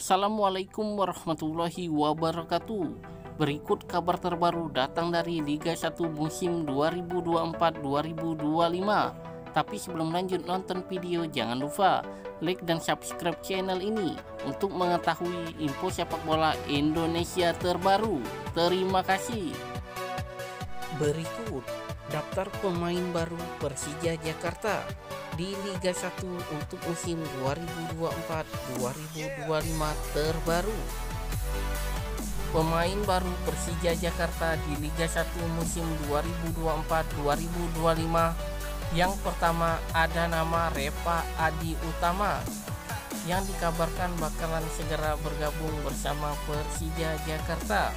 Assalamualaikum warahmatullahi wabarakatuh. Berikut kabar terbaru datang dari Liga 1 musim 2024-2025. Tapi sebelum lanjut nonton video, jangan lupa like dan subscribe channel ini untuk mengetahui info sepak bola Indonesia terbaru. Terima kasih. Berikut daftar pemain baru Persija Jakarta di Liga 1 untuk musim 2024-2025 terbaru. Pemain baru Persija Jakarta di Liga 1 musim 2024-2025 yang pertama ada nama Repa Adi Utama yang dikabarkan bakalan segera bergabung bersama Persija Jakarta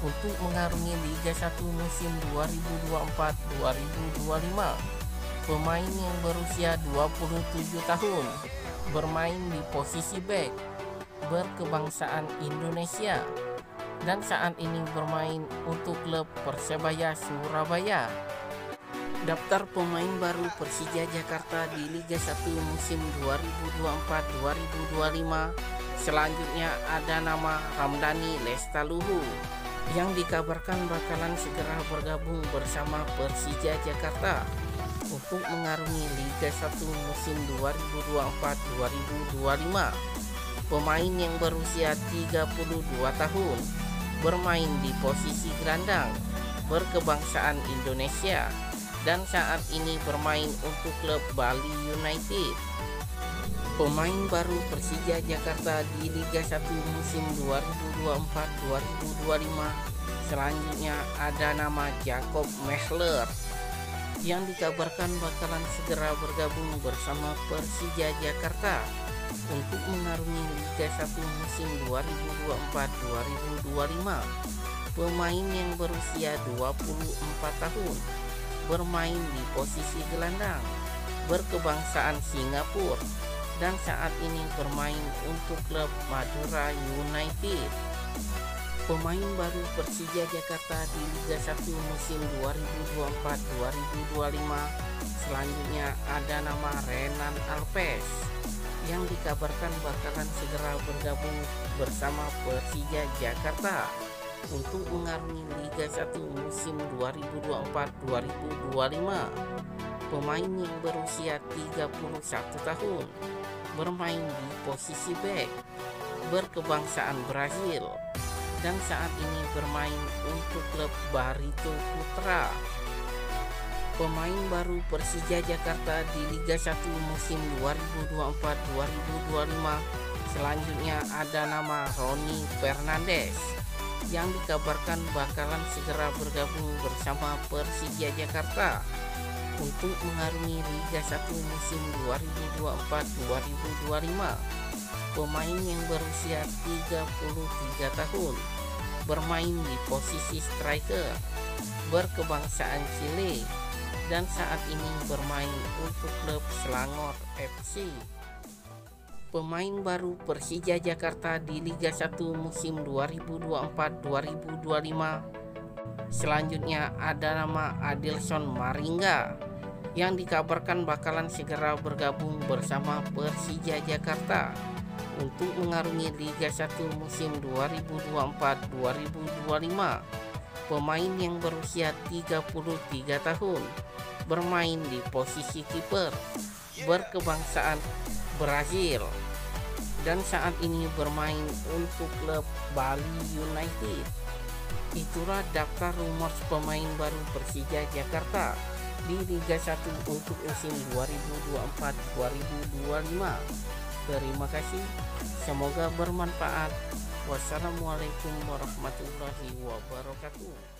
untuk mengarungi Liga 1 musim 2024-2025 pemain yang berusia 27 tahun, bermain di posisi back, berkebangsaan Indonesia, dan saat ini bermain untuk klub Persebaya Surabaya. Daftar pemain baru Persija Jakarta di Liga 1 musim 2024-2025 Selanjutnya ada nama Ramdhani Lestaluhu yang dikabarkan bakalan segera bergabung bersama Persija Jakarta untuk mengarungi Liga 1 musim 2024-2025. Pemain yang berusia 32 tahun bermain di posisi gelandang, berkebangsaan Indonesia dan saat ini bermain untuk klub Bali United. Pemain baru Persija Jakarta di Liga 1 musim 2024-2025 selanjutnya ada nama Jacob Mehler yang dikabarkan bakalan segera bergabung bersama Persija Jakarta untuk mengarungi Liga 1 musim 2024-2025. Pemain yang berusia 24 tahun bermain di posisi gelandang, berkebangsaan Singapura dan saat ini bermain untuk klub Madura United. Pemain baru Persija Jakarta di Liga 1 musim 2024-2025 selanjutnya ada nama Renan Alves yang dikabarkan bakalan segera bergabung bersama Persija Jakarta untuk mengarungi Liga 1 musim 2024-2025. Pemain yang berusia 31 tahun bermain di posisi back berkebangsaan Brazil dan saat ini bermain untuk klub Barito Putra. Pemain baru Persija Jakarta di Liga 1 musim 2024-2025 selanjutnya ada nama Roni Fernandes yang dikabarkan bakalan segera bergabung bersama Persija Jakarta untuk mengarungi Liga 1 musim 2024-2025 pemain yang berusia 33 tahun bermain di posisi striker berkebangsaan Chile dan saat ini bermain untuk klub Selangor FC pemain baru Persija Jakarta di Liga 1 musim 2024-2025 selanjutnya ada nama Adilson Maringga yang dikabarkan bakalan segera bergabung bersama Persija Jakarta untuk mengarungi Liga 1 musim 2024-2025. Pemain yang berusia 33 tahun bermain di posisi kiper berkebangsaan Brazil dan saat ini bermain untuk klub Bali United. Itulah daftar rumor pemain baru Persija Jakarta di Liga 1 untuk musim 2024-2025. Terima kasih. Semoga bermanfaat. Wassalamualaikum warahmatullahi wabarakatuh.